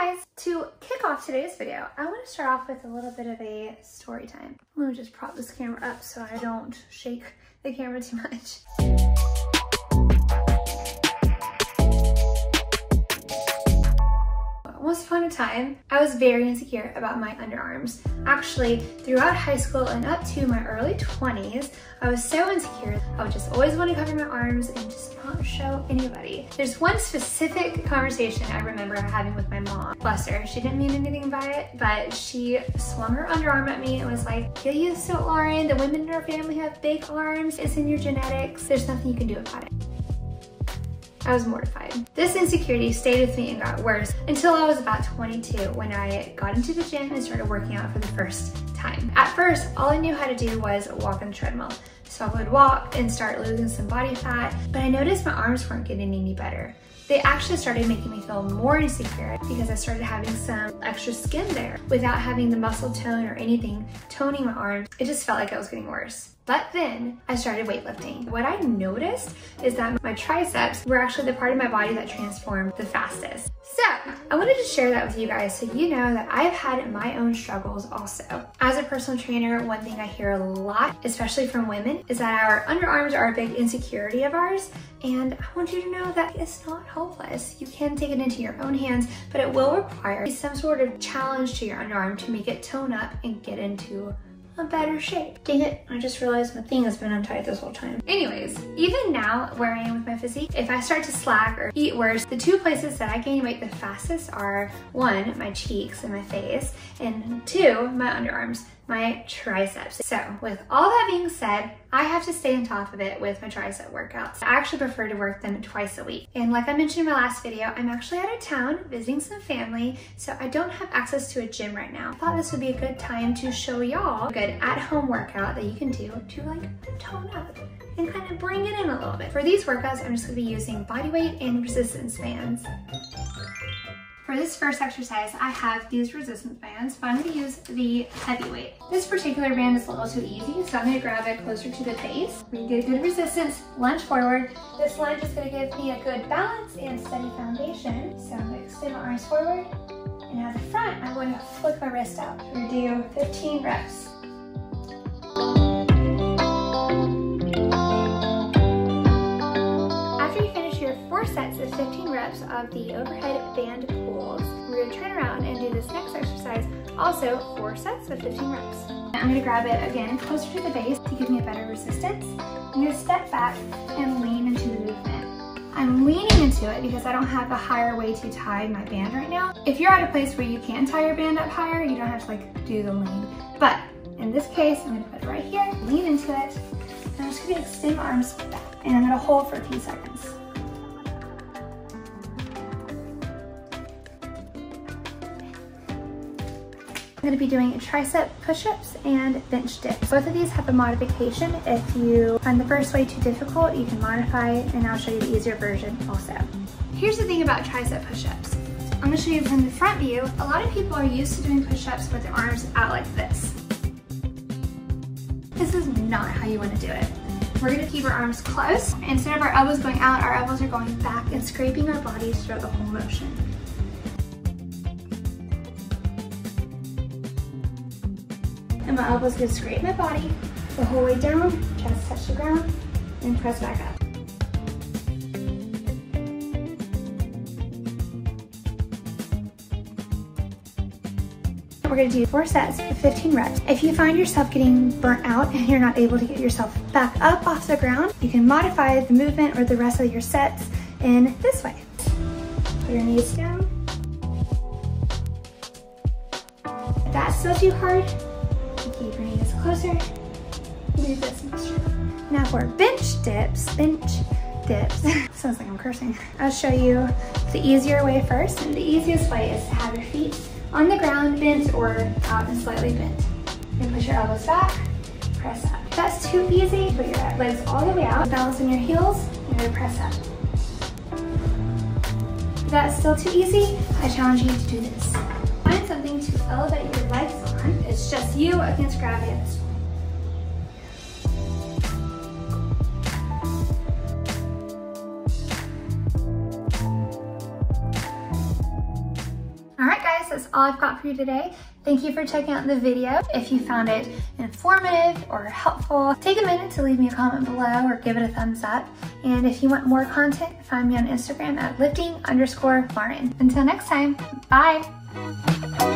guys, to kick off today's video, I want to start off with a little bit of a story time. Let me just prop this camera up so I don't shake the camera too much. Time, I was very insecure about my underarms. Actually, throughout high school and up to my early 20s, I was so insecure. I would just always want to cover my arms and just not show anybody. There's one specific conversation I remember having with my mom. Bless her, she didn't mean anything by it, but she swung her underarm at me and was like, get used to Lauryn. The women in our family have big arms. It's in your genetics. There's nothing you can do about it. I was mortified. This insecurity stayed with me and got worse until I was about 22 when I got into the gym and started working out for the first time. At first, all I knew how to do was walk on the treadmill. So I would walk and start losing some body fat, but I noticed my arms weren't getting any better. They actually started making me feel more insecure because I started having some extra skin there without having the muscle tone or anything toning my arms. It just felt like I was getting worse. But then I started weightlifting. What I noticed is that my triceps were actually the part of my body that transformed the fastest. So I wanted to share that with you guys so you know that I've had my own struggles also. As a personal trainer, one thing I hear a lot, especially from women, is that our underarms are a big insecurity of ours. And I want you to know that it's not hopeless. You can take it into your own hands, but it will require some sort of challenge to your underarm to make it tone up and get into a better shape. Dang it, I just realized my thing has been untied this whole time. Anyways, even now where I am with my physique, if I start to slack or eat worse, the two places that I gain weight the fastest are one, my cheeks and my face, and two, my underarms my triceps. So with all that being said, I have to stay on top of it with my tricep workouts. I actually prefer to work them twice a week. And like I mentioned in my last video, I'm actually out of town visiting some family, so I don't have access to a gym right now. I thought this would be a good time to show y'all a good at-home workout that you can do to like tone up and kind of bring it in a little bit. For these workouts, I'm just gonna be using body weight and resistance bands. For this first exercise, I have these resistance bands, but I'm gonna use the heavyweight. This particular band is a little too easy, so I'm gonna grab it closer to the face. We get good resistance, lunge forward. This lunge is gonna give me a good balance and steady foundation. So I'm gonna extend my arms forward, and at the front, I'm going to flick my wrist out. We're gonna do 15 reps. Reps of the overhead band pulls. We're gonna turn around and do this next exercise, also four sets of 15 reps. I'm gonna grab it again closer to the base to give me a better resistance. I'm gonna step back and lean into the movement. I'm leaning into it because I don't have a higher way to tie my band right now. If you're at a place where you can tie your band up higher, you don't have to like do the lean. But in this case, I'm gonna put it right here, lean into it, and I'm just gonna extend my arms back. And I'm gonna hold for a few seconds. I'm gonna be doing tricep push-ups and bench dips. Both of these have a modification. If you find the first way too difficult, you can modify it and I'll show you the easier version also. Here's the thing about tricep push-ups. I'm gonna show you from the front view. A lot of people are used to doing push-ups with their arms out like this. This is not how you wanna do it. We're gonna keep our arms close. Instead of our elbows going out, our elbows are going back and scraping our bodies throughout the whole motion. And my elbows gonna scrape my body the whole way down, chest touch the ground, and press back up. We're gonna do four sets of 15 reps. If you find yourself getting burnt out and you're not able to get yourself back up off the ground, you can modify the movement or the rest of your sets in this way. Put your knees down. If that's still too hard, Your knees closer. This much. Now for bench dips, bench dips. Sounds like I'm cursing. I'll show you the easier way first. And the easiest way is to have your feet on the ground bent or out and slightly bent. And push your elbows back, press up. That's too easy, put your legs all the way out, balance on your heels, and then press up. If that's still too easy, I challenge you to do this. Find something to elevate your it's just you against gravity at this point. All right, guys, that's all I've got for you today. Thank you for checking out the video. If you found it informative or helpful, take a minute to leave me a comment below or give it a thumbs up. And if you want more content, find me on Instagram at lifting underscore Lauryn. Until next time, bye.